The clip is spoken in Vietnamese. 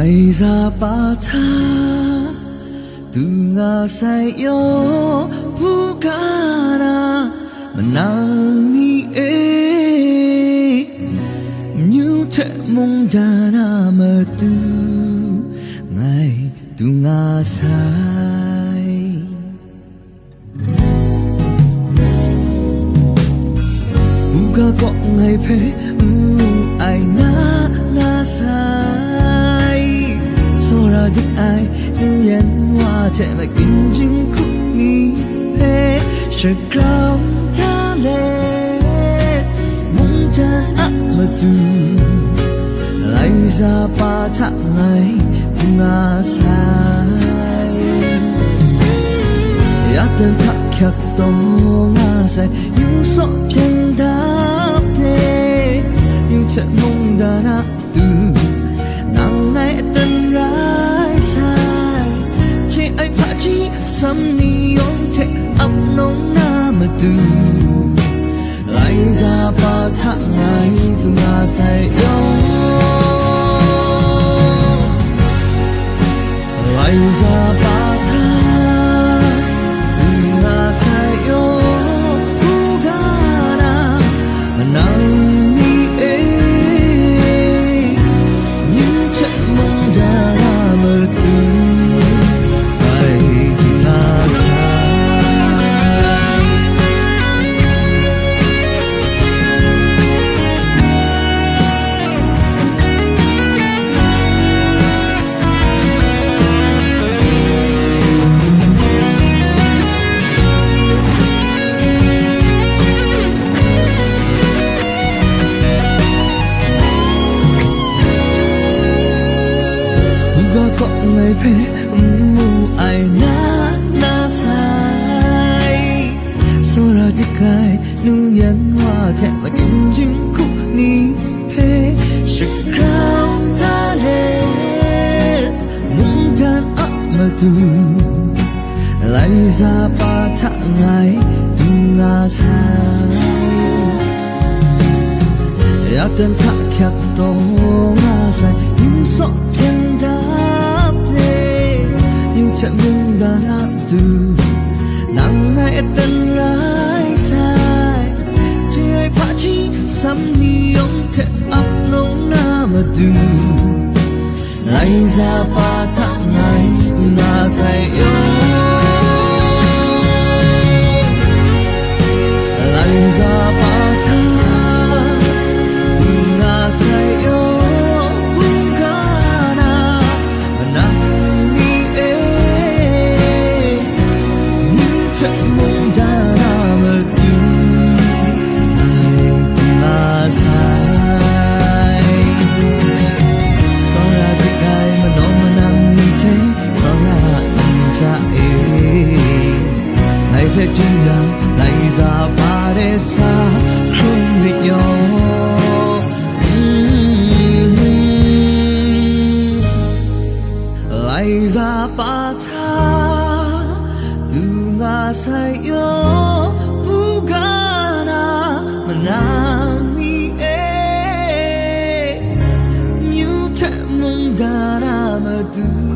Lai ra ba tha Tu nga sai yo Bukara Menang ni e Như thế mong đana mà tu Ngày tu nga sai. Buka kok ngày pe Ai 的爱能演化成为仅仅苦命配，时光它来，梦真阿弥陀，来日怕啥奈不阿塞，夜灯塔恰东阿塞，永坐偏塔底，永趁梦阿弥陀。 နှုံးတဲ့အနှုံးနာမတူလိုက်စားပါချငါဤသူငါဆိုင်ရော 걷날배 무아이나 나사이 소라디카이 누얀화 태만 인증 쿠니 해 시크라운 달해 뭉단 악마두 라이사 바탕아이 두나사이 약간 탁약도 나사이 힘써 Yêu chạy mừng đà nạp tu Nàng ngay tên rái sai Chỉ ai phá chi Xăm ni ông thế ấp nông na mà tu lấy ra ba thạ anh thế e Ngày phép ra ba để xa Không biết nhau lại ra ba tha từ ngã say yo bugana manang e như thế mong đà mà tu